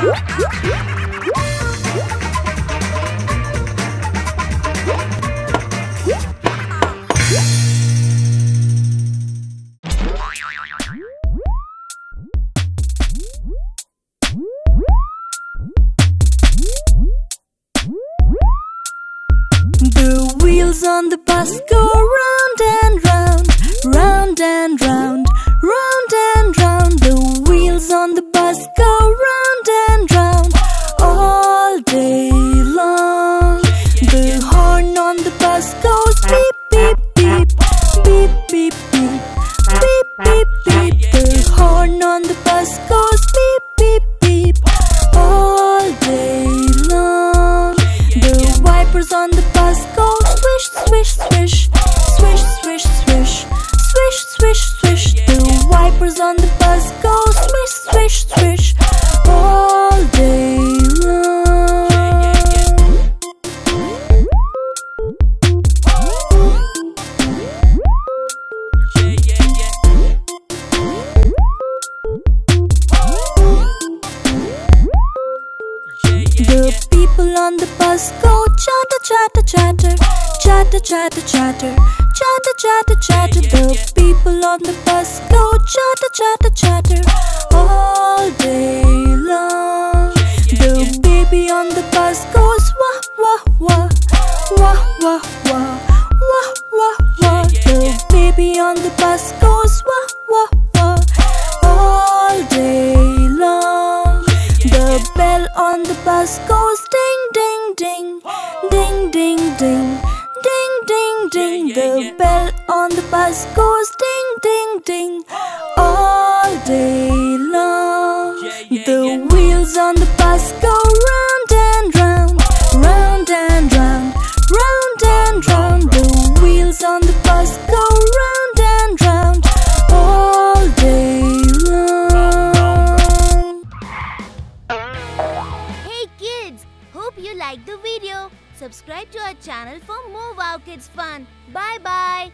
The wheels on the bus go On the bus go swish, swish, swish, swish, swish, swish, The people on the bus go chatter, chatter, chatter. Chatter, chatter, chatter. Chatter, chatter, chatter. The people on the bus go chatter, chatter, chatter. All day long. The baby on the bus goes wah, wah, wah. Wah, wah, wah. Wah, wah, wah. The baby on the bus bus goes ding ding ding. Ding ding ding. Ding ding ding. The bell on the bus goes ding ding ding. All day long. The wheels on the you liked the video. Subscribe to our channel for more Wow Kidz fun. Bye bye.